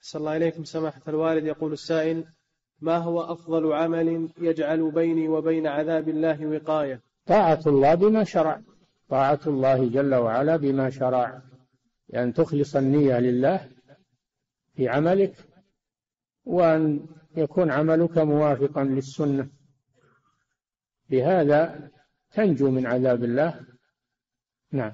صلى الله إليكم سماحة الوالد. يقول السائل ما هو أفضل عمل يجعل بيني وبين عذاب الله وقاية؟ طاعة الله بما شرع. طاعة الله جل وعلا بما شرع. أن يعني تخلص النية لله في عملك وأن يكون عملك موافقا للسنة. بهذا تنجو من عذاب الله. نعم.